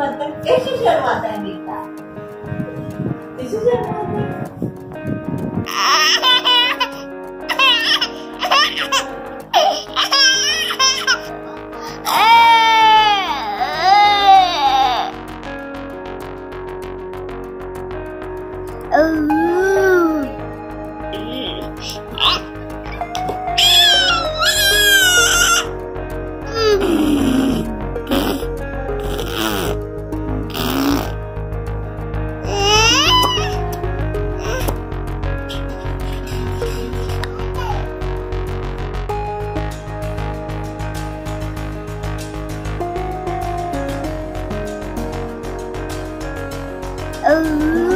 मतलब कैसे शर्माता है बेटा? कैसे शर्माता Oh. Oh.